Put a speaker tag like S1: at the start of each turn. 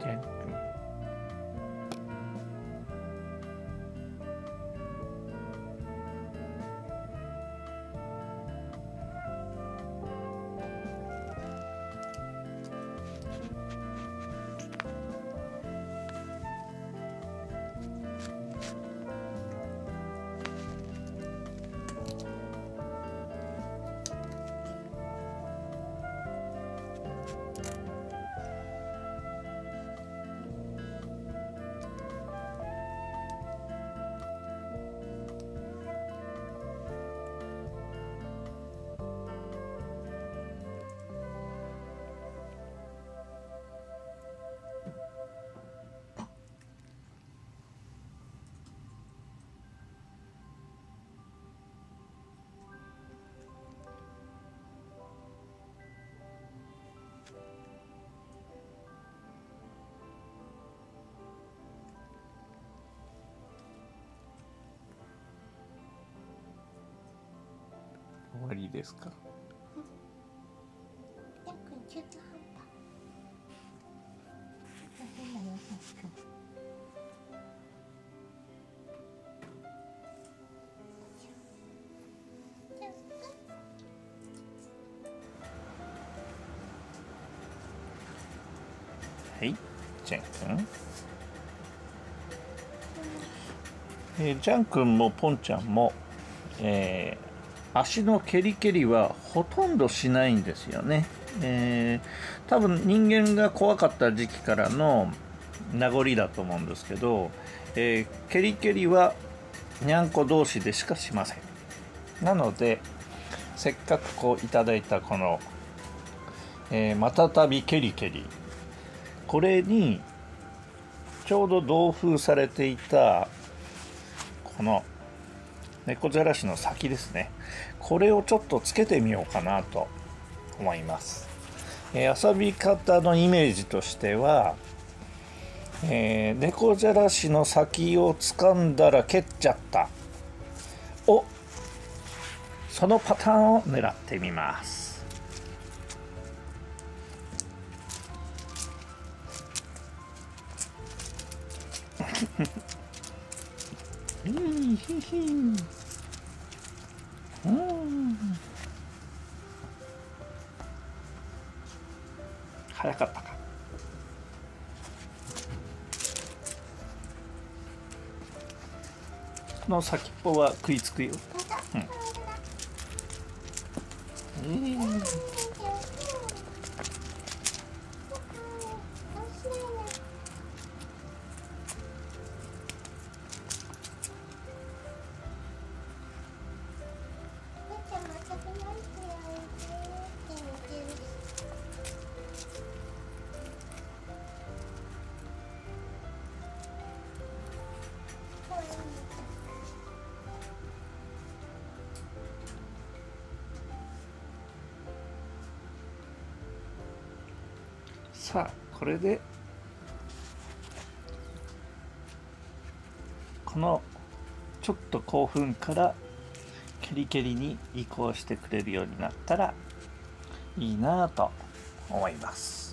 S1: Okay. わりですか？
S2: やっくんく
S1: はいジャン君。えージャン君もポンちゃんも、えー足の蹴り蹴りはほとんどしないんですよね、えー多分人間が怖かった時期からの名残だと思うんですけど、えー蹴り蹴りはにゃんこ同士でしかしません。なのでせっかくこういただいたこの、えーまたたび蹴り蹴りこれにちょうど同封されていたこの猫じゃらしの先ですね。これをちょっとつけてみようかなと思います、えー遊び方のイメージとしては、えー猫じゃらしの先を掴んだら蹴っちゃった。をそのパターンを狙ってみます。うん。ひひうん。早かったか。この先っぽは食いつくよ、うん。えー。さあこれでこのちょっと興奮からケリケリに移行してくれるようになったらいいなぁと思います。